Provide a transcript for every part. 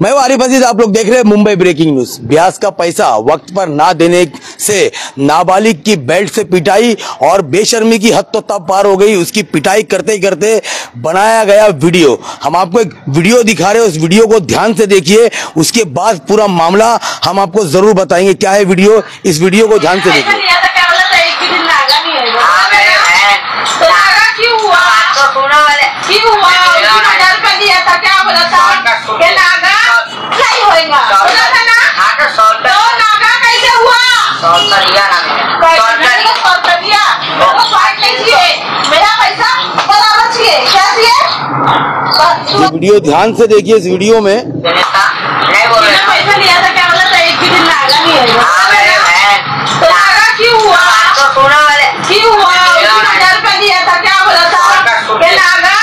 मैं हूँ आरिफ अज़ीज़ आप लोग देख रहे हैं मुंबई ब्रेकिंग न्यूज़। ब्याज का पैसा वक्त पर ना देने से नाबालिग की बेल्ट से पिटाई और बेशर्मी की हद तो तब पार हो गई। उसकी पिटाई करते ही करते बनाया गया वीडियो। हम आपको एक वीडियो दिखा रहे हैं उस वीडियो को ध्यान से देखिए। उसके बाद पूरा मामला हम आपको ज़रूर बताएँगे। क्या है वीडियो? इस वीडियो को ध्यान से देखिए। क्या नागा नहीं है हाँ। तो क्यों हुआ? तो वाले क्यों हुआ? हज़ार रुपया दिया था क्या बोला था? नागा सुनो। था ना? हाँ तो सौ तो नागा कैसे हुआ? सौ सौ रुपये तो सौ मेरे पैसा बराबर चाहिए। क्या चाहिए? वीडियो ध्यान से देखिए इस वीडियो में। नहीं बोल तूने रहे पैसा लिया था क्या बोला था? एक भी दिन नागा नहीं है। हाँ मेरे बहन नागा क्यों हुआ? तो सुनो वाले क्यों हुआ उसने हज़ार रुपया दिया था क्या बोला था कि नागा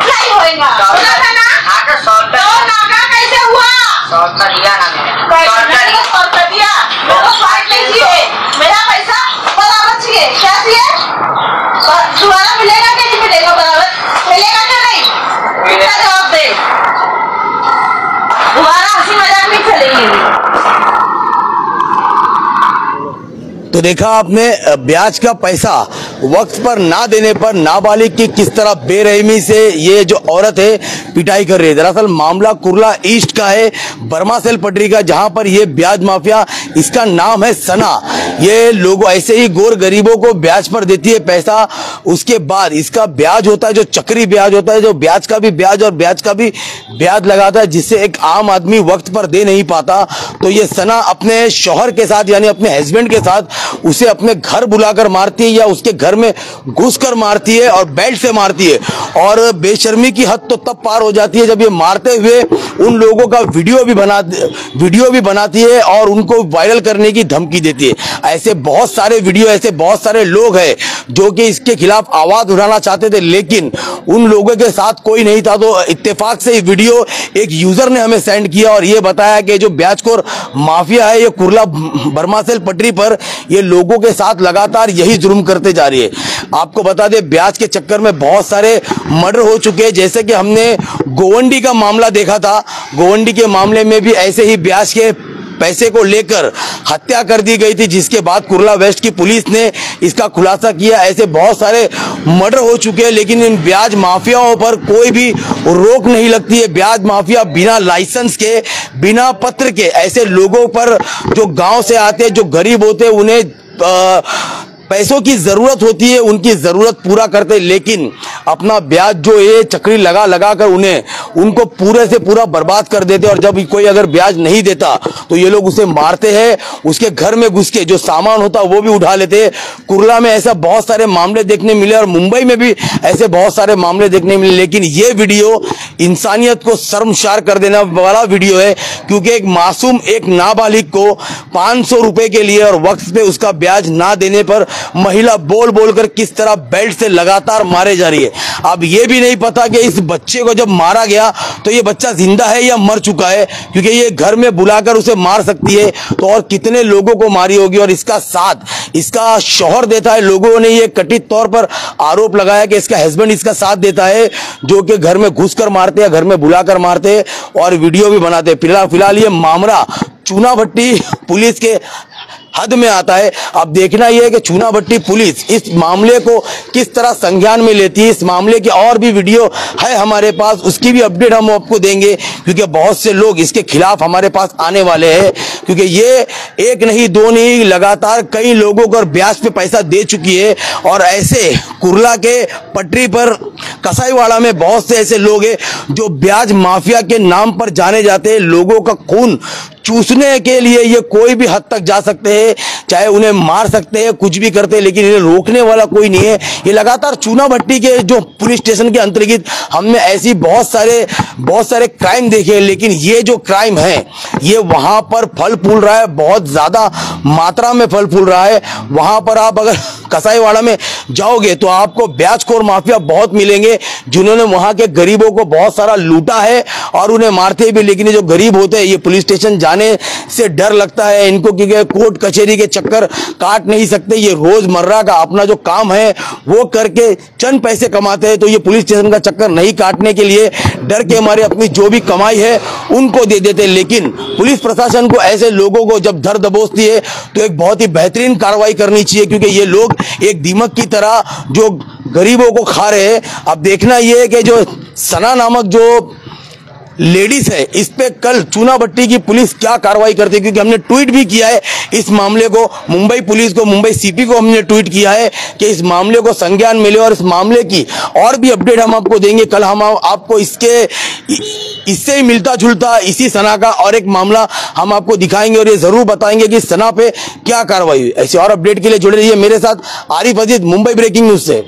नहीं होएगा बोला था ना हाँ तो सौ तो रुपये नागा कैसे हुआ सौ रुपये लिया ना मैंने सौ पैसा रुपये मैंने तो सौ रुपया दिया मेरे को बात नहीं चाहिए मेरा पैसा बराबर चाहिए क्या चाहिए ब- दोबारा मिलेगा कि नहीं मिलेगा बराबर मिलेगा क्या नहीं इसका जवाब दे दोबारा हँसी मज़ाक नहीं चलेंगे तो देखा आपने ब्याज का पैसा वक्त पर ना देने पर नाबालिग की किस तरह बेरहमी से ये जो औरत है, पिटाई कर रही है। दरअसल मामला कुरला ईस्ट का है, बर्मा सेल पटरी का, जहाँ पर ये ब्याज माफिया, इसका नाम है सना। ये लोग, ऐसे ही गोर गरीबों को ब्याज पर देती है पैसा। उसके बाद इसका ब्याज होता है, जो चक्री ब्याज होता है, जो ब्याज का भी ब्याज और ब्याज का भी ब्याज लगाता है जिससे एक आम आदमी वक्त पर दे नहीं पाता। तो ये सना अपने शोहर के साथ, यानी अपने हस्बैंड के साथ, उसे अपने घर बुलाकर मारती है या उसके घर में घुस कर मारती है और बेल्ट से मारती है। और बेशर्मी की हद तो तब पार हो जाती है जब ये मारते हुए उन लोगों का वीडियो भी बना वीडियो भी बनाती है और उनको वायरल करने की धमकी देती है। ऐसे बहुत सारे वीडियो ऐसे बहुत सारे लोग हैं जो कि इसके खिलाफ आवाज़ उठाना चाहते थे, लेकिन उन लोगों के साथ कोई नहीं था। तो इत्तेफाक से वीडियो एक यूज़र ने हमें सेंड किया और ये बताया कि जो ब्याजखोर माफिया है, ये कुरला बर्मासेल पटरी पर ये लोगों के साथ लगातार यही जुर्म करते जा रही है। आपको बता दें, ब्याज के चक्कर में बहुत सारे मर्डर हो चुके हैं। जैसे कि हमने गोवंडी का मामला देखा था। गोवंडी के मामले में भी ऐसे ही ब्याज के पैसे को लेकर हत्या कर दी गई थी जिसके बाद कुरला वेस्ट की पुलिस ने इसका खुलासा किया। ऐसे बहुत सारे मर्डर हो चुके हैं लेकिन इन ब्याज माफियाओं पर कोई भी रोक नहीं लगती है। ब्याज माफिया बिना लाइसेंस के बिना पत्र के ऐसे लोगों पर जो गाँव से आते हैं जो गरीब होते हैं उन्हें अ, पैसों की ज़रूरत होती है, उनकी ज़रूरत पूरा करते लेकिन अपना ब्याज जो ये चक्री लगा लगा कर उन्हें, उनको पूरे से पूरा बर्बाद कर देते और जब कोई अगर ब्याज नहीं देता तो ये लोग उसे मारते हैं, उसके घर में घुस के जो सामान होता वो भी उठा लेते हैं। कुरला में ऐसा बहुत सारे मामले देखने मिले, और मुंबई में भी ऐसे बहुत सारे मामले देखने मिले, लेकिन ये वीडियो इंसानियत को शर्मशार कर देने वाला वीडियो है, क्योंकि एक मासूम, एक नाबालिग को पाँच सौ के लिए और वक्त पे उसका ब्याज ना देने पर महिला बोल बोलकर किस तरह बेल्ट से लगातार मारे जा रही है। अब ये भी नहीं पता कि इस बच्चे को जब मारा गया तो ये बच्चा ज़िंदा है या मर चुका है, क्योंकि ये घर में बुलाकर उसे मार सकती है तो और कितने लोगों को मारी होगी और इसका साथ, इसका शोहर देता है। लोगों ने ये कथित तौर पर आरोप लगाया कि इसका हस्बैंड इसका साथ देता है, जो कि घर में घुस कर मारते हैं घर में बुलाकर मारते हैं और वीडियो भी बनाते। हैं फ़िलहाल फ़िलहाल ये मामला चूना भट्टी पुलिस के हद में आता है। अब देखना यह है कि चूना भट्टी पुलिस इस मामले को किस तरह संज्ञान में लेती है, इस मामले की और भी वीडियो है हमारे पास, उसकी भी अपडेट हम आपको देंगे, क्योंकि बहुत से लोग इसके खिलाफ हमारे पास आने वाले हैं। क्योंकि ये एक नहीं, दो नहीं, लगातार कई लोगों को ब्याज पे पैसा दे चुकी है। और ऐसे कुरला के पटरी पर, कसाईवाड़ा में बहुत से ऐसे लोग हैं जो ब्याज माफिया के नाम पर जाने जाते हैं। लोगों का खून चूसने के लिए ये कोई भी हद तक जा सकते हैं, चाहे उन्हें मार सकते हैं, कुछ भी करते हैं, लेकिन इन्हें रोकने वाला कोई नहीं है। ये लगातार चूना भट्टी के जो पुलिस स्टेशन के अंतर्गत हमने ऐसी बहुत सारे बहुत सारे क्राइम देखे हैं, लेकिन ये जो क्राइम है, ये वहाँ पर फल फूल रहा है, बहुत ज़्यादा मात्रा में फल फूल रहा है। वहाँ पर आप अगर कसाईवाड़ा में जाओगे तो आपको ब्याजखोर माफिया बहुत मिलेंगे, जिन्होंने वहाँ के गरीबों को बहुत सारा लूटा है और उन्हें मारते भी लेकिन जो गरीब होते हैं, ये पुलिस स्टेशन जाने से डर लगता है, इनको क्योंकि कोर्ट कचहरी के चक्कर काट नहीं सकते। ये रोज़मर्रा का अपना जो काम है, वो करके चंद पैसे कमाते हैं। तो ये पुलिस स्टेशन का चक्कर नहीं काटने के लिए डर के हमारे अपनी जो भी कमाई है, उनको दे देते लेकिन पुलिस प्रशासन को, ऐसे लोगों को जब धर दबोचती है तो एक बहुत ही बेहतरीन कार्रवाई करनी चाहिए, क्योंकि ये लोग एक दीमक की तरह जो गरीबों को खा रहे हैं। अब देखना ये है कि जो सना नामक जो लेडीज़ है, इस पे कल चूना भट्टी की पुलिस क्या कार्रवाई करती है? क्योंकि हमने ट्वीट भी किया है इस मामले को, मुंबई पुलिस को, मुंबई सीपी को हमने ट्वीट किया है कि इस मामले को संज्ञान मिले और इस मामले की और भी अपडेट हम आपको देंगे। कल हम आपको इसके इससे ही मिलता जुलता इसी सना का और एक मामला हम आपको दिखाएँगे और ये ज़रूर बताएँगे कि सना पे क्या कार्रवाई हुई। ऐसे और अपडेट के लिए जुड़े रहिए मेरे साथ आरिफ अजीत मुंबई ब्रेकिंग न्यूज़ से।